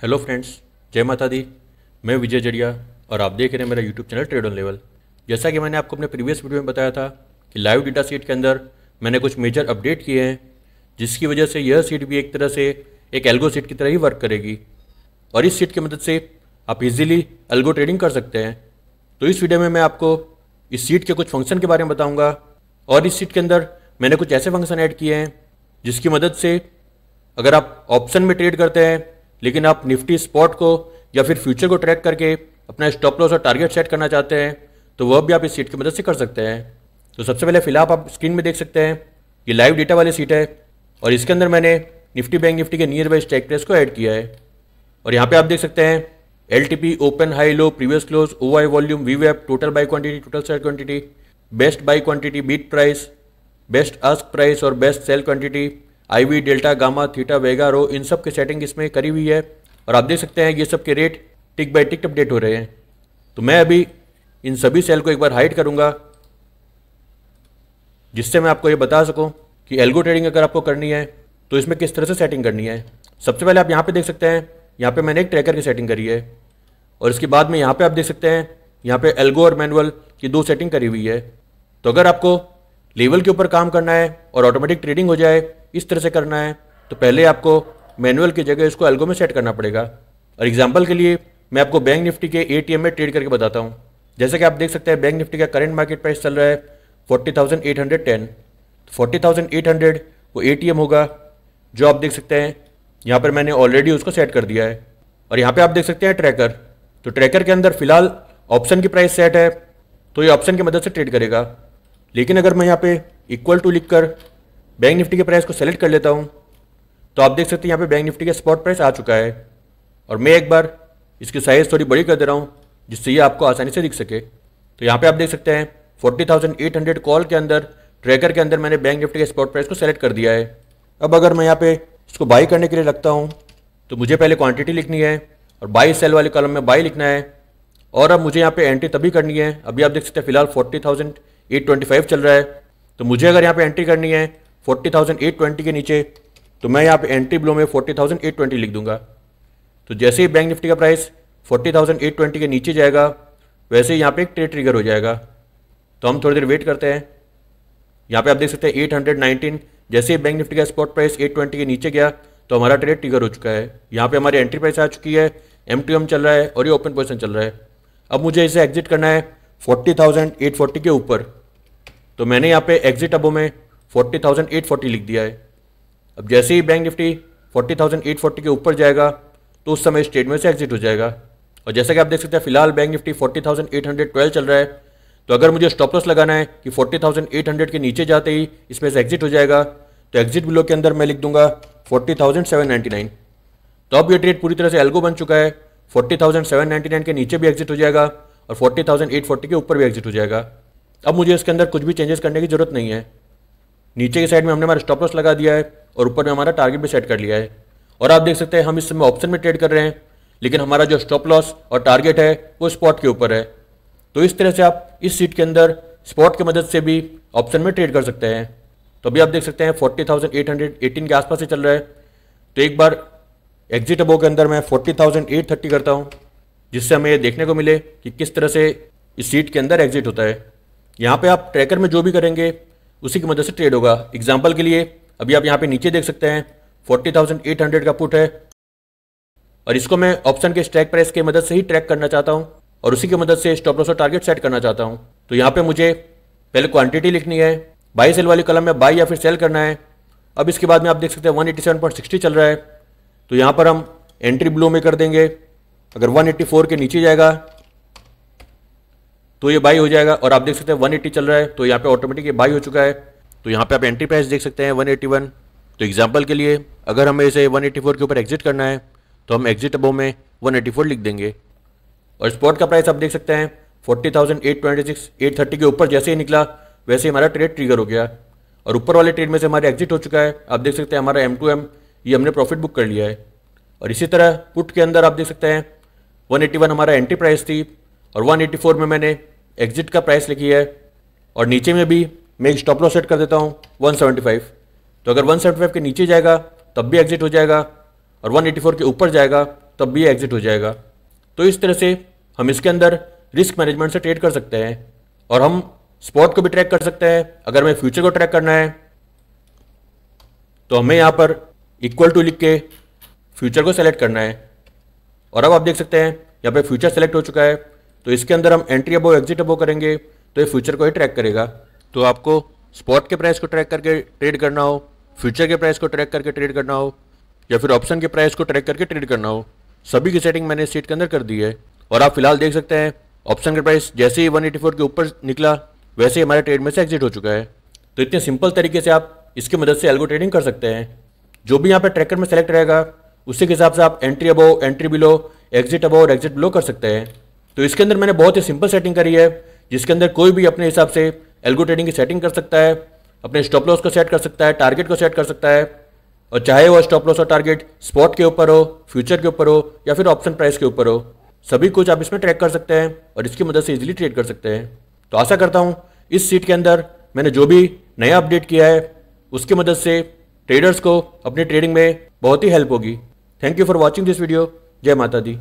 Hello friends जय माता दी। मैं विजय जड़िया और आप देख रहे हैं मेरा YouTube channel trade on level जैसा कि मैंने आपको अपने प्रीवियस वीडियो में बताया था कि लाइव डेटा सीट के अंदर मैंने कुछ मेजर अपडेट किए हैं, जिसकी वजह से यह सीट भी एक तरह से एक एल्गो सीट की तरह ही वर्क करेगी। और इस सीट की मदद से आप इजीली एल्गो ट्रेडिंग कर सकते हैं। तो इस वीडियो में मैं आपको इस सीट के कुछ फ़ंक्शन के बारे में बताऊँगा। और इस सीट के अंदर मैंने कुछ ऐसे फ़ंक्शन ऐड किए हैं, जिसकी मदद से अगर आप ऑप्शन में ट्रेड करते हैं लेकिन आप निफ्टी स्पॉट को या फिर फ्यूचर को ट्रैक करके अपना स्टॉप लॉस और टारगेट सेट करना चाहते हैं तो वह भी आप इस सीट की मदद से कर सकते हैं। तो सबसे पहले फ़िलहाल आप स्क्रीन में देख सकते हैं, ये लाइव डेटा वाली सीट है और इसके अंदर मैंने निफ्टी बैंक, निफ्टी के नियर बाई स्टैक प्रेस को ऐड किया है। और यहाँ पे आप देख सकते हैं LTP open high low previous close O I volume we web total buy quantity total sell quantity best buy quantity bid price best ask price और best sell quantity IV delta gamma theta vega rho इन सब के setting इसमें करी हुई है। और आप देख सकते हैं ये सब के rate tick by tick update हो रहे हैं। तो मैं अभी इन सभी सेल को एक बार हाइड करूँगा, जिससे मैं आपको ये बता सकूँ कि एल्गो ट्रेडिंग अगर आपको करनी है तो इसमें किस तरह से सेटिंग करनी है। सबसे पहले आप यहाँ पे देख सकते हैं, यहाँ पे मैंने एक ट्रैकर की सेटिंग करी है। और इसके बाद में यहाँ पे आप देख सकते हैं, यहाँ पे एल्गो और मैनुअल की दो सेटिंग करी हुई है। तो अगर आपको लेवल के ऊपर काम करना है और ऑटोमेटिक ट्रेडिंग हो जाए, इस तरह से करना है। तो पहले आपको मैनुअल की जगह इसको एल्गो में सेट करना पड़ेगा। और एग्ज़ाम्पल के लिए मैं आपको बैंक निफ्टी के एटीएम में ट्रेड करके बताता हूँ। जैसे कि आप देख सकते हैं बैंक निफ्टी का करंट मार्केट प्राइस चल रहा है forty thousand eight hundred ten forty thousand eight hundred वो ए होगा। जो आप देख सकते हैं, यहाँ पर मैंने ऑलरेडी उसको सेट कर दिया है। और यहाँ पे आप देख सकते हैं ट्रैकर तो ट्रैकर के अंदर फ़िलहाल ऑप्शन की प्राइस सेट है। तो ये ऑप्शन की मदद से ट्रेड करेगा। लेकिन अगर मैं यहाँ पे इक्वल टू लिखकर बैंक निफ्टी के प्राइस को सेलेक्ट कर लेता हूँ तो आप देख सकते हैं यहाँ पे बैंक निफ्टी का स्पॉट प्राइस आ चुका है। और मैं एक बार इसकी साइज़ थोड़ी बड़ी कर दे रहा हूँ, जिससे ये आपको आसानी से दिख सके। तो यहाँ पे आप देख सकते हैं forty thousand eight hundred call के अंदर ट्रैकर के अंदर मैंने बैंक निफ्टी के स्पॉट प्राइस को सेलेक्ट कर दिया है। अब अगर मैं यहाँ पे इसको बाई करने के लिए लगता हूँ तो मुझे पहले क्वांटिटी लिखनी है, और बाई सेल वाले कॉलम में बाई लिखना है। और अब मुझे यहाँ पे एंट्री तभी करनी है। अभी आप देख सकते हैं, फ़िलहाल forty thousand eight twenty five चल रहा है। तो मुझे अगर यहाँ पे एंट्री करनी है फोर्टी थाउज़ेंड एट ट्वेंटी के नीचे तो मैं यहाँ पे एंट्री ब्लो में फोर्टी थाउज़ेंड एट ट्वेंटी लिख दूँगा। तो जैसे ही बैंक निफ्टी का price forty thousand eight twenty के नीचे जाएगा, वैसे ही यहाँ पे एक ट्रेड ट्रिगर हो जाएगा। तो हम थोड़ी देर वेट करते हैं। यहाँ पे आप देख सकते हैं एट हंड्रेड नाइनटीन, जैसे ही बैंक निफ्टी का स्पॉट प्राइस एट ट्वेंटी के नीचे गया तो हमारा ट्रेड ट्रिगर हो चुका है। यहाँ पे हमारी एंट्री प्राइस आ चुकी है एम टू एम चल रहा है और ये ओपन पोजिशन चल रहा है। अब मुझे इसे एग्जिट करना है फोर्टी थाउज़ेंड एट फोर्टी के ऊपर। तो मैंने यहाँ पे एग्जिट अबो में फोर्टी थाउज़ेंड एट फोर्टी लिख दिया है। अब जैसे ही bank nifty forty thousand eight forty के ऊपर जाएगा तो उस समय स्टेट में से एग्जिट हो जाएगा। और जैसा कि आप देख सकते हैं, फ़िलहाल bank nifty forty thousand eight hundred twelve चल रहा है। तो अगर मुझे स्टॉप लॉस लगाना है कि फोर्टी थाउज़ेंड एट हंड्रेड के नीचे जाते ही इसमें से एग्जिट हो जाएगा तो एग्जिट बिलो के अंदर मैं लिख दूँगा forty thousand seven ninety nine तो अब ये ट्रेड पूरी तरह से एल्गो बन चुका है। Forty thousand seven ninety nine के नीचे भी एग्जिट हो जाएगा और फोर्टी थाउज़ेंड एट फोर्टी के ऊपर भी एग्जिट हो जाएगा। अब मुझे इसके अंदर कुछ भी चेंजेस करने की ज़रूरत नहीं है। नीचे की साइड में हमने हमारा स्टॉप लॉस लगा दिया है और ऊपर में हमारा टारगेट भी सेट कर लिया है। और आप देख सकते हैं, हम इस समय ऑप्शन में ट्रेड कर रहे हैं, लेकिन हमारा जो स्टॉप लॉस और टारगेट है, वो स्पॉट के ऊपर है। तो इस तरह से आप इस सीट के अंदर स्पॉट की मदद से भी ऑप्शन में ट्रेड कर सकते हैं। तो अभी आप देख सकते हैं forty thousand eight hundred eighteen के आसपास ही चल रहा है। तो एक बार एग्जिट अबो के अंदर मैं फोर्टी थाउज़ेंड एट थर्टी करता हूँ, जिससे हमें ये देखने को मिले कि किस तरह से इस सीट के अंदर एग्जिट होता है। यहाँ पे आप ट्रैकर में जो भी करेंगे, उसी की मदद से ट्रेड होगा। एग्ज़ाम्पल के लिए, अभी आप यहाँ पे नीचे देख सकते हैं फोर्टी थाउज़ेंड एट हंड्रेड का पुट है। और इसको मैं ऑप्शन के स्ट्राइक प्राइस की मदद से ही ट्रैक करना चाहता हूँ और उसी की मदद से स्टॉप लॉस और टारगेट सेट करना चाहता हूँ। तो यहाँ पे मुझे पहले क्वांटिटी लिखनी है बाई सेल वाली कलम में बाई या फिर सेल करना है। अब इसके बाद में आप देख सकते हैं one eighty seven point sixty चल रहा है। तो यहाँ पर हम एंट्री ब्लू में कर देंगे। अगर वन एट्टी फोर के नीचे जाएगा तो ये बाई हो जाएगा और आप देख सकते हैं 180 चल रहा है तो यहाँ पे ऑटोमेटिक ये बाई हो चुका है। तो यहाँ पे आप एंट्री प्राइस देख सकते हैं 181 तो एग्जांपल के लिए, अगर हमें इसे 184 के ऊपर एग्जिट करना है तो हम एग्जिट अबो में 184 लिख देंगे। और स्पॉट का प्राइस आप देख सकते हैं forty thousand eight twenty six eight thirty के ऊपर जैसे ही निकला, वैसे ही हमारा ट्रेड ट्रिगर हो गया। और ऊपर वाले ट्रेड में से हमारे एग्जिट हो चुका है। आप देख सकते हैं हमारा एम टू एम ये हमने प्रॉफिट बुक कर लिया है। और इसी तरह पुट के अंदर आप देख सकते हैं 181 हमारा एंट्री प्राइस थी। और 184 में मैंने एग्जिट का प्राइस लिखी है और नीचे में भी मैं एक स्टॉप लॉस सेट कर देता हूँ 175 तो अगर 175 के नीचे जाएगा, तब भी एग्जिट हो जाएगा और 184 के ऊपर जाएगा, तब भी एग्जिट हो जाएगा। तो इस तरह से हम इसके अंदर रिस्क मैनेजमेंट से ट्रेड कर सकते हैं और हम स्पॉट को भी ट्रैक कर सकते हैं। अगर हमें फ्यूचर को ट्रैक करना है तो हमें यहाँ पर इक्वल टू लिख के फ्यूचर को सेलेक्ट करना है। और अब आप देख सकते हैं, यहाँ पे फ्यूचर सेलेक्ट हो चुका है। तो इसके अंदर हम एंट्री अबो एग्जिट अबो करेंगे तो ये फ्यूचर को ही ट्रैक करेगा। तो आपको स्पॉट के प्राइस को ट्रैक करके ट्रेड करना हो फ्यूचर के प्राइस को ट्रैक करके ट्रेड करना हो, या फिर ऑप्शन के प्राइस को ट्रैक करके ट्रेड करना हो, सभी की सेटिंग मैंने सीट के अंदर कर दी है। और आप फ़िलहाल देख सकते हैं ऑप्शन का प्राइस जैसे ही 184 के ऊपर निकला, वैसे ही हमारे ट्रेड में से एग्जिट हो चुका है। तो इतने सिंपल तरीके से आप इसकी मदद से एल्गो ट्रेडिंग कर सकते हैं। जो भी यहाँ पर ट्रैकर में सेलेक्ट रहेगा, उसी के हिसाब से आप entry above entry below exit above और एग्जिट बिलो कर सकते हैं। तो इसके अंदर मैंने बहुत ही सिंपल सेटिंग करी है, जिसके अंदर कोई भी अपने हिसाब से एल्गो ट्रेडिंग की सेटिंग कर सकता है, अपने स्टॉप लॉस को सेट कर सकता है टारगेट को सेट कर सकता है, और चाहे वो स्टॉप लॉस और टारगेट स्पॉट के ऊपर हो फ्यूचर के ऊपर हो, या फिर ऑप्शन प्राइस के ऊपर हो, सभी कुछ आप इसमें ट्रैक कर सकते हैं और इसकी मदद से इजीली ट्रेड कर सकते हैं। तो आशा करता हूँ, इस सीट के अंदर मैंने जो भी नया अपडेट किया है, उसकी मदद से ट्रेडर्स को अपनी ट्रेडिंग में बहुत ही हेल्प होगी। Thank you for watching this video जय माता दी।